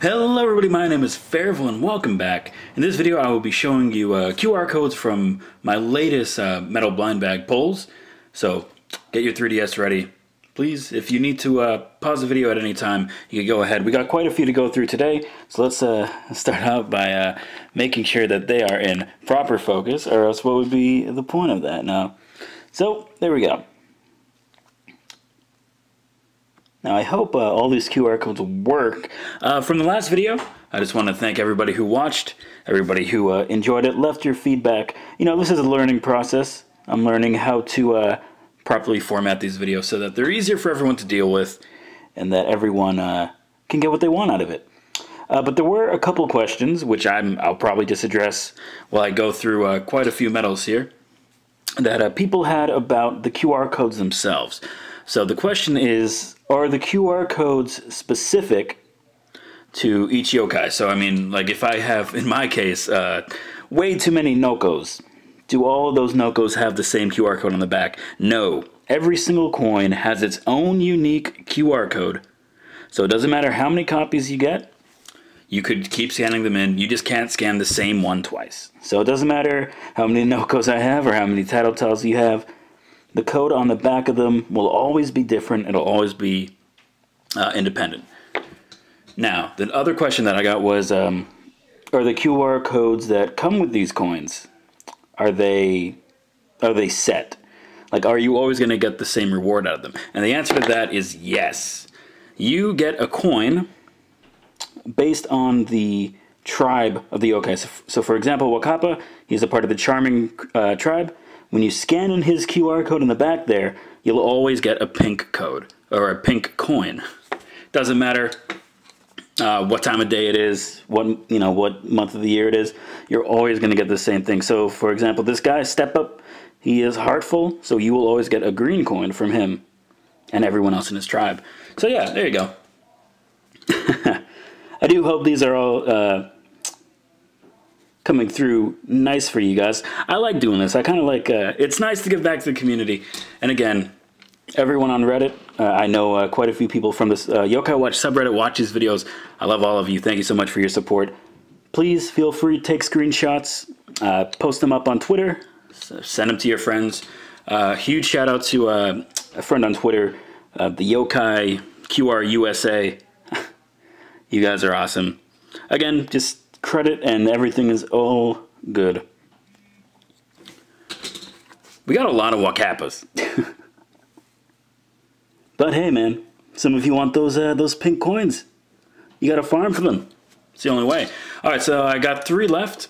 Hello everybody, my name is Fairville and welcome back. In this video I will be showing you uh, QR codes from my latest uh, medal blind bag pulls. So get your 3DS ready. Please, if you need to uh, pause the video at any time, you can go ahead. We got quite a few to go through today, so let's uh, start out by uh, making sure that they are in proper focus, or else what would be the point of that now? So, there we go. Now I hope uh, all these QR codes work. Uh, from the last video, I just want to thank everybody who watched, everybody who uh, enjoyed it, left your feedback. You know, this is a learning process. I'm learning how to uh, properly format these videos so that they're easier for everyone to deal with and that everyone uh, can get what they want out of it. Uh, but there were a couple questions, which I'm, I'll probably just address while I go through quite a few medals here, that people had about the QR codes themselves. So the question is, are the QR codes specific to each yokai? So I mean, like if I have, in my case, uh, way too many Nokos, do all of those Nokos have the same QR code on the back? No. Every single coin has its own unique QR code. So it doesn't matter how many copies you get, you could keep scanning them in. You just can't scan the same one twice. So it doesn't matter how many Nokos I have or how many Tattletells you have the code on the back of them will always be different. It'll always be uh, independent. Now, the other question that I got was, um, are the QR codes that come with these coins, are they, are they set? Like, are you always going to get the same reward out of them? And the answer to that is yes. You get a coin based on the tribe of the yokai. So, so for example, Walkappa, he's a part of the Charming uh, tribe. When you scan in his QR code in the back there, you'll always get a pink code or a pink coin. Doesn't matter uh, what time of day it is, what you know, what month of the year it is. You're always going to get the same thing. So, for example, this guy Step Up, he is heartful, so you will always get a green coin from him and everyone else in his tribe. So yeah, there you go. I do hope these are all uh, coming through nice for you guys. I like doing this. I kind of like, uh, it's nice to give back to the community. And again, everyone on Reddit, uh, I know uh, quite a few people from this uh, Yokai Watch subreddit watches videos. I love all of you. Thank you so much for your support. Please feel free to take screenshots, uh, post them up on Twitter, send them to your friends. Uh, huge shout out to a friend on Twitter, the Yokai QR USA. you guys are awesome. Again, just credit and everything is all good. We got a lot of Walkappas. but hey man, some of you want those uh, those pink coins. You gotta farm for them. It's the only way. Alright, so I got three left.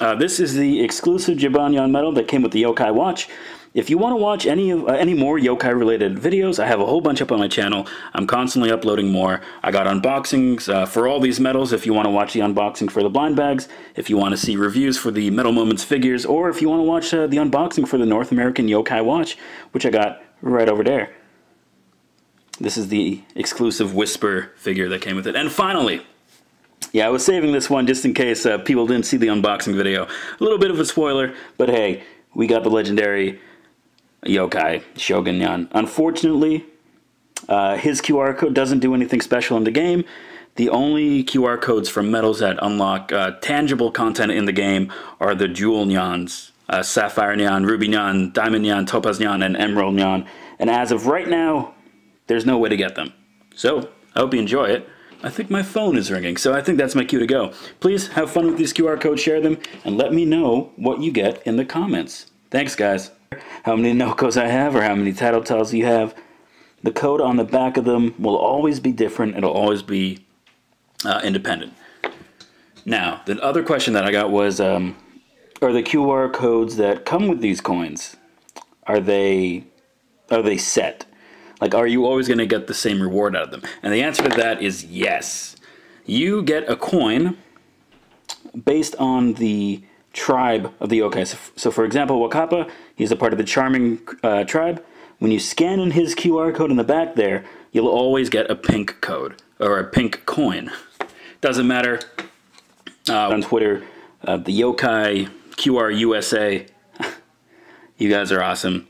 Uh, this is the exclusive Jibanyan medal that came with the Yokai watch. If you want to watch any of uh, any more yokai related videos, I have a whole bunch up on my channel. I'm constantly uploading more. I got unboxings uh, for all these medals if you want to watch the unboxing for the blind bags, if you want to see reviews for the Medal Moments figures, or if you want to watch uh, the unboxing for the North American Yokai watch, which I got right over there. This is the exclusive Whisper figure that came with it. And finally, yeah, I was saving this one just in case uh, people didn't see the unboxing video. A little bit of a spoiler, but hey, we got the legendary yokai, Shogun Unfortunately, uh, his QR code doesn't do anything special in the game. The only QR codes from medals that unlock uh, tangible content in the game are the Jewel Nyans, uh, Sapphire Nyan, Ruby Nyan, Diamond Nyan, Topaz Nyan, and Emerald Nyan. And as of right now, there's no way to get them. So, I hope you enjoy it. I think my phone is ringing, so I think that's my cue to go. Please have fun with these QR codes, share them, and let me know what you get in the comments. Thanks, guys how many Nokos I have or how many Tattletells you have. The code on the back of them will always be different. It'll always be uh, independent. Now, the other question that I got was, um, are the QR codes that come with these coins, are they, are they set? Like, are you always going to get the same reward out of them? And the answer to that is yes. You get a coin based on the tribe of the yokai. So, so for example, Walkappa, he's a part of the Charming uh, tribe. When you scan in his QR code in the back there, you'll always get a pink code or a pink coin. Doesn't matter. Uh, on Twitter, uh, the Yokai QR USA. you guys are awesome.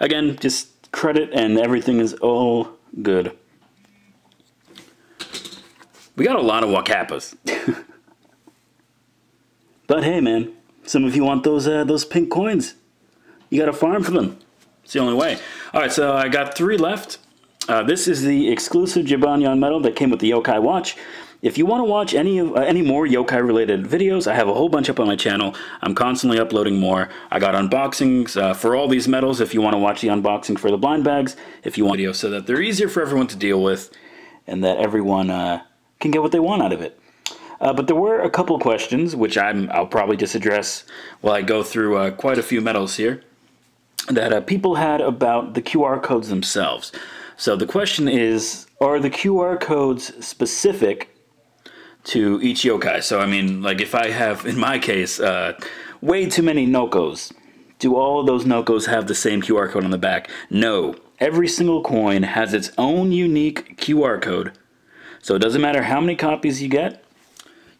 Again, just credit and everything is all good. We got a lot of Walkappas. but hey, man, some of you want those uh, those pink coins. You got to farm for them. It's the only way. All right, so I got three left. Uh, this is the exclusive Jibanyan medal that came with the Yokai watch. If you want to watch any of uh, any more yokai related videos, I have a whole bunch up on my channel. I'm constantly uploading more. I got unboxings uh, for all these medals if you want to watch the unboxing for the blind bags, if you want videos so that they're easier for everyone to deal with and that everyone uh, can get what they want out of it. Uh, but there were a couple questions, which I'm, I'll probably just address while I go through uh, quite a few medals here, that uh, people had about the QR codes themselves. So the question is, are the QR codes specific to each yokai. So I mean, like if I have, in my case, uh, way too many Nokos, do all of those Nokos have the same QR code on the back? No. Every single coin has its own unique QR code. So it doesn't matter how many copies you get,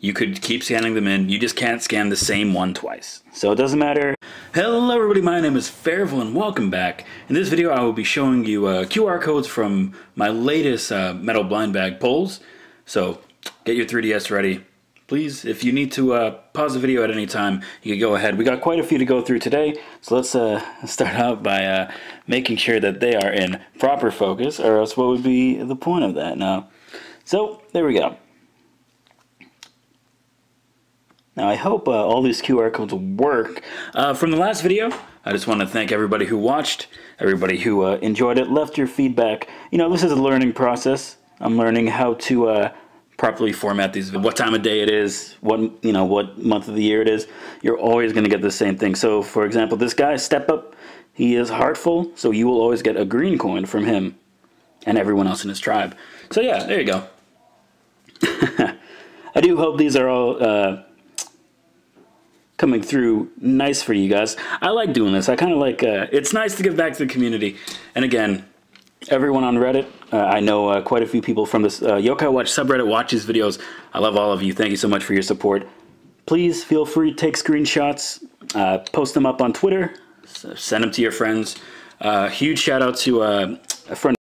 you could keep scanning them in. You just can't scan the same one twice. So it doesn't matter. Hello everybody, my name is Fairville and welcome back. In this video I will be showing you uh, QR codes from my latest uh, medal blind bag pulls. So get your 3DS ready. Please, if you need to uh, pause the video at any time, you can go ahead. We got quite a few to go through today, so let's uh, start out by uh, making sure that they are in proper focus, or else what would be the point of that now? So, there we go. Now I hope uh, all these QR codes work. Uh, from the last video, I just want to thank everybody who watched, everybody who uh, enjoyed it, left your feedback. You know, this is a learning process. I'm learning how to uh, properly format these, what time of day it is, what you know, what month of the year it is, you're always going to get the same thing. So, for example, this guy, Step Up, he is heartful, so you will always get a green coin from him and everyone else in his tribe. So yeah, there you go. I do hope these are all uh, coming through nice for you guys. I like doing this. I kind of like, uh, it's nice to give back to the community. And again, everyone on Reddit. Uh, I know uh, quite a few people from this uh, Yokai Watch subreddit watches videos. I love all of you. Thank you so much for your support. Please feel free to take screenshots, uh, post them up on Twitter, send them to your friends. Uh, huge shout out to a friend